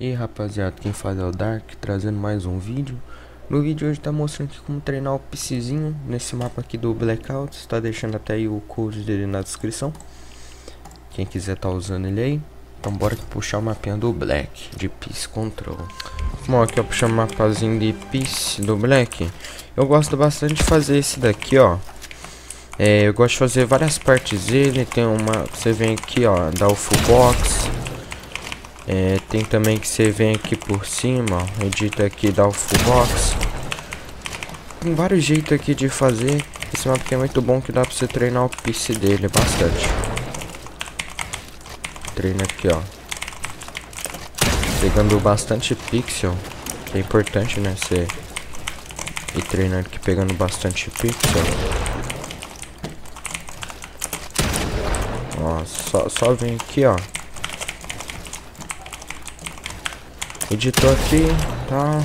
E rapaziada, quem faz é o Dark, trazendo mais um vídeo No vídeo hoje tá mostrando aqui como treinar o PCzinho Nesse mapa aqui do Blackout Está deixando até aí o code dele na descrição Quem quiser tá usando ele aí Então bora puxar o mapinha do Black De Peace Control Bom, aqui eu puxar o mapazinho de Peace do Black Eu gosto bastante de fazer esse daqui, ó é, eu gosto de fazer várias partes dele. Tem uma. Você vem aqui, ó, dá o full box. É, tem também que você vem aqui por cima, ó, edita aqui, dá o full box. Tem vários jeitos aqui de fazer. Esse mapa aqui é muito bom que dá pra você treinar o PC dele bastante. Treina aqui, ó. Pegando bastante pixel. Que é importante, né? Você ir treinando aqui pegando bastante pixel. Ó, só, só vem aqui, ó. Editou aqui, tá.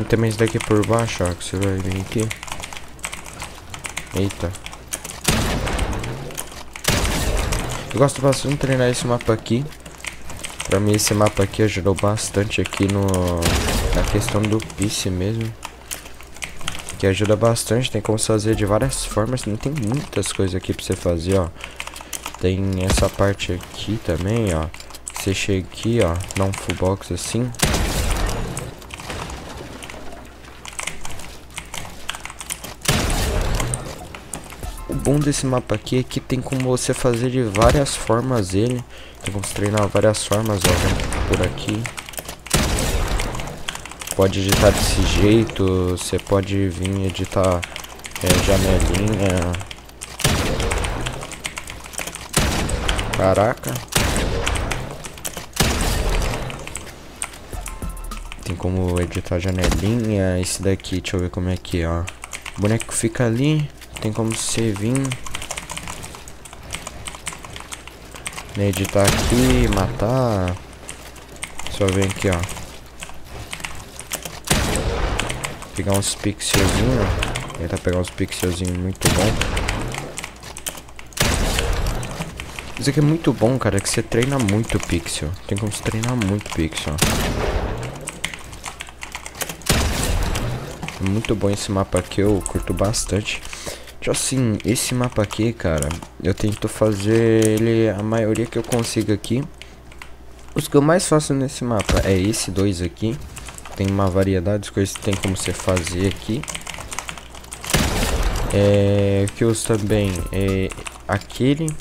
E também esse daqui por baixo, ó, que você vai vir aqui. Eita. Eu gosto bastante de treinar esse mapa aqui. Pra mim esse mapa aqui ajudou bastante aqui no na questão do PC mesmo. Que ajuda bastante, tem como fazer de várias formas, não tem muitas coisas aqui pra você fazer, ó. Tem essa parte aqui também, ó. Você chega aqui, ó, dá um full box assim. O bom desse mapa aqui é que tem como você fazer de várias formas ele. Tem treinar várias formas, ó, por aqui. Pode editar desse jeito, você pode vir editar é, janelinha. Caraca. Tem como editar janelinha. Esse daqui, deixa eu ver como é que é, ó. O boneco fica ali. Tem como você vir. Né, editar aqui, matar. Só vem aqui, ó. Pegar uns pixelzinhos. Tentar pegar uns pixelzinhos muito bom. Isso aqui é muito bom, cara, que você treina muito pixel. Tem como treinar muito pixel. Muito bom esse mapa aqui, eu curto bastante. Tipo assim, esse mapa aqui, cara, eu tento fazer ele a maioria que eu consigo aqui. Os que eu mais faço nesse mapa é esse dois aqui. Tem uma variedade de coisas que tem como você fazer aqui. É, que eu uso também é aquele.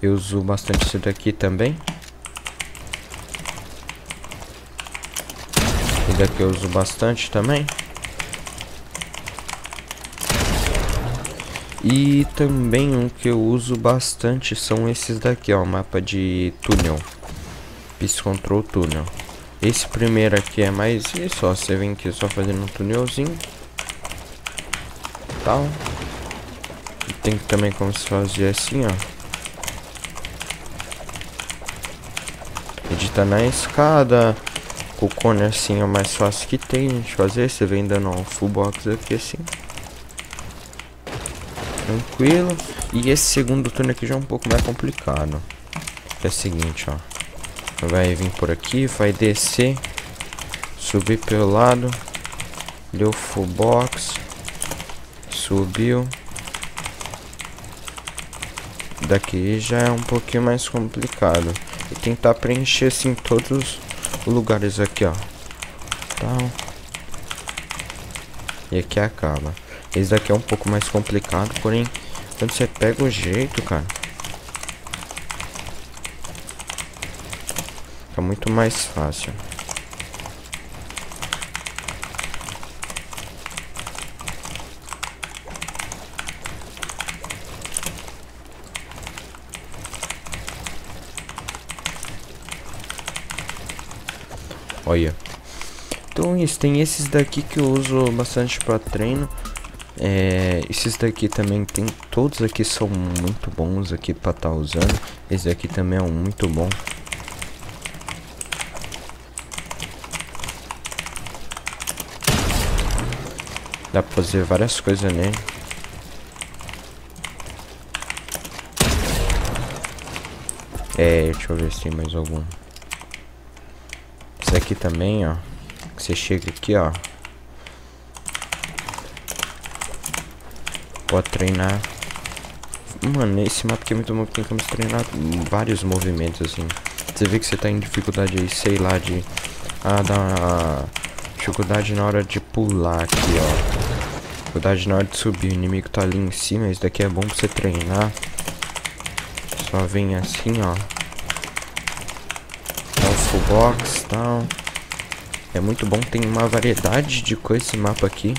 Eu uso bastante esse daqui também. Esse daqui eu uso bastante também. E também um que eu uso bastante são esses daqui, ó, mapa de túnel. Peace Control Túnel. Esse primeiro aqui é mais isso, ó, você vem aqui só fazendo um túnelzinho. Tal. E tem também como se fazer assim, ó. Editar na escada. O cone assim é o mais fácil que tem de fazer. Você vem dando um full box aqui assim. Tranquilo. E esse segundo turno aqui já é um pouco mais complicado. É o seguinte, ó. Vai vir por aqui, vai descer. Subir pelo lado. Deu full box. Subiu. Daqui já é um pouquinho mais complicado. E tentar preencher assim todos os lugares aqui, ó. Tal. E aqui acaba. Esse daqui é um pouco mais complicado, porém, quando você pega o jeito, cara, fica muito mais fácil. Olha. Então isso, tem esses daqui que eu uso bastante para treino. É, esses daqui também tem, todos aqui são muito bons aqui para estar tá usando. Esse daqui também é um muito bom. Dá pra fazer várias coisas nele. É, deixa eu ver se tem mais algum. Esse daqui também, ó. Você chega aqui, ó. Pode treinar. Mano, esse mapa aqui é muito bom, tem como treinar vários movimentos, assim. Você vê que você tá em dificuldade aí, sei lá, de... Ah, dá dificuldade na hora de pular aqui, ó. Dificuldade na hora de subir, o inimigo tá ali em cima, isso daqui é bom pra você treinar. Só vem assim, ó. Dá o full box e tal. É muito bom, tem uma variedade de coisas esse mapa aqui.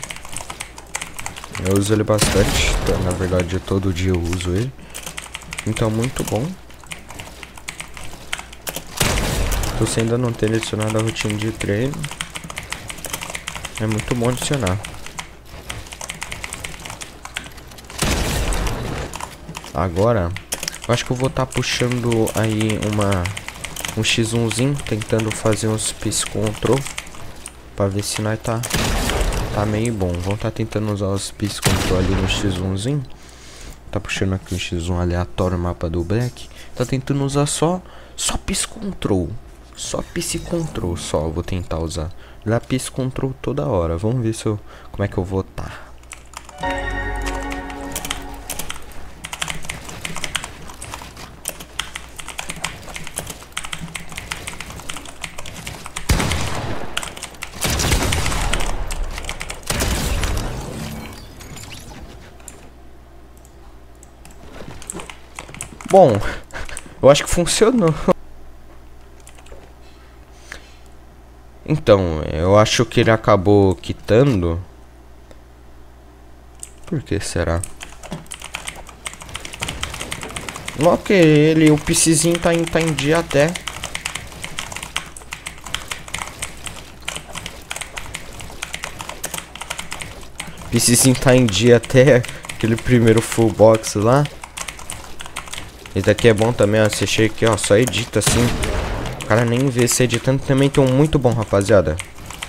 Eu uso ele bastante, tá? na verdade todo dia eu uso ele. Então muito bom. Você ainda não tem adicionado a rotina de treino. É muito bom adicionar. Agora, eu acho que eu vou estar tá puxando aí uma um X1zinho, tentando fazer uns piece control. Pra ver se nós tá, tá meio bom. Vamos tá tentando usar os piece control no X1zinho. Tá puxando aqui um X1 aleatório, mapa do Black. Tá tentando usar só, só piece control. Só piece control, só vou tentar usar. Lá piece control toda hora. Vamos ver se eu, como é que eu vou tá. Bom, eu acho que funcionou. Então, eu acho que ele acabou quitando. Por que será? Ok, ele, o PCzinho tá tá em dia até. PCzinho tá em dia até aquele primeiro full box lá. Esse daqui é bom também, ó. Você chega aqui, ó, só edita assim. O cara nem vê se editando também tem um muito bom, rapaziada.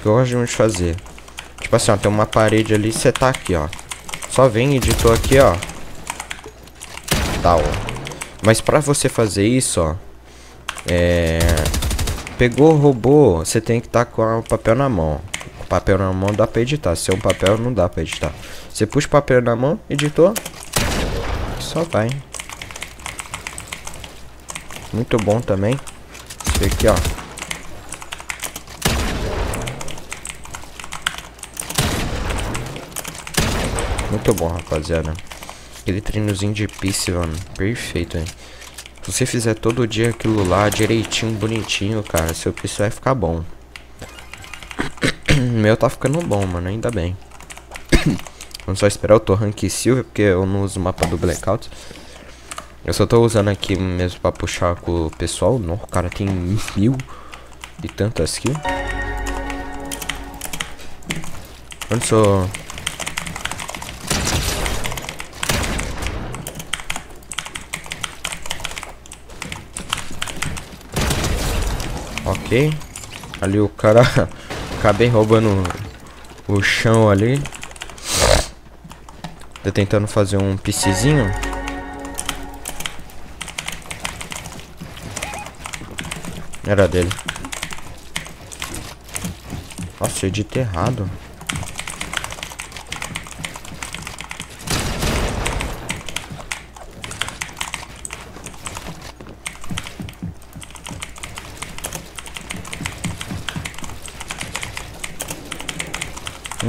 Que eu gosto de fazer. Tipo assim, ó, tem uma parede ali, você tá aqui, ó. Só vem, editor aqui, ó. Tal. Mas pra você fazer isso, ó. É... Pegou, roubou, você tem que estar tá com o papel na mão. O papel na mão dá pra editar. Se é um papel, não dá pra editar. Você puxa o papel na mão, editor. Só vai. Muito bom também. Esse aqui, ó. Muito bom, rapaziada. Aquele treinozinho de pisse, mano. Perfeito, hein. Se você fizer todo dia aquilo lá, direitinho, bonitinho, cara, seu pisse vai ficar bom. Meu tá ficando bom, mano. Ainda bem. Vamos só esperar. Eu tô rank silver, porque eu não uso o mapa do blackout. Eu só tô usando aqui mesmo pra puxar com o pessoal. O cara tem mil e tantas kills. Onde sou... Ok. Ali o cara... Acabei roubando o chão ali. Tô tentando fazer um piscizinho. Era dele. Nossa, eu editei errado.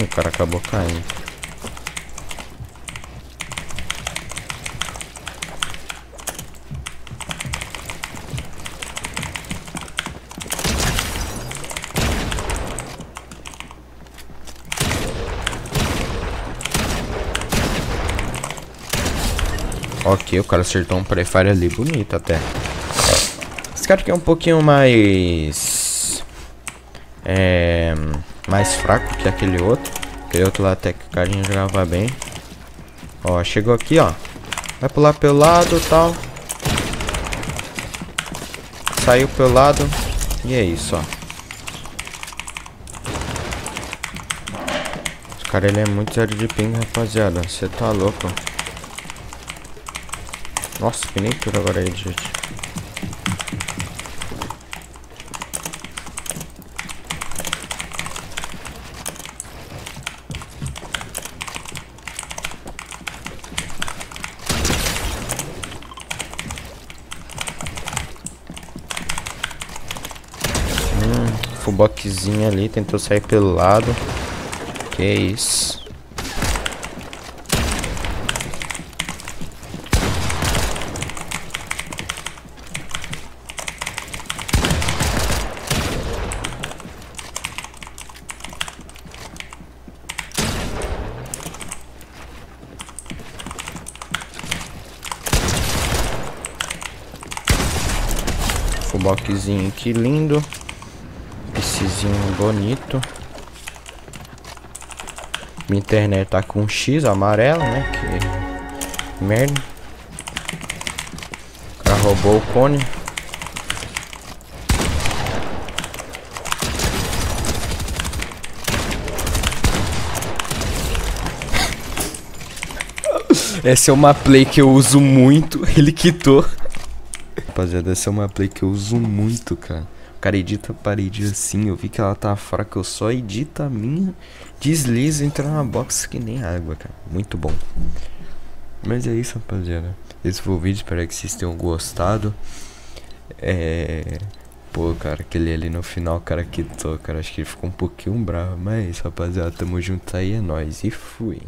O cara acabou caindo. Ok, o cara acertou um prefire ali bonito até. Esse cara aqui é um pouquinho mais... É... Mais fraco que aquele outro. Aquele outro lá até que o carinha jogava bem. Ó, chegou aqui, ó. Vai pular pelo lado e tal. Saiu pelo lado. E é isso, ó. Esse cara, ele é muito zero de ping, rapaziada. Você tá louco. Nossa, que nem tudo agora é aí, gente. Hum, fuboquezinho ali, tentou sair pelo lado. Que isso. Fuboquezinho que lindo. Piscizinho bonito. Minha internet tá com X amarelo, né? Que merda. O cara roubou o cone. Essa é uma play que eu uso muito. Ele quitou. Rapaziada, essa é uma play que eu uso muito, cara. O cara edita a parede assim, eu vi que ela tá fraca, eu só edita a minha, desliza, entra na box que nem água, cara. Muito bom. Mas é isso, rapaziada. Esse foi o vídeo, espero que vocês tenham gostado. É... Pô, cara, aquele ali no final, cara, quitou, cara. Acho que ele ficou um pouquinho bravo. Mas é isso, rapaziada. Tamo junto aí, é nóis. E fui.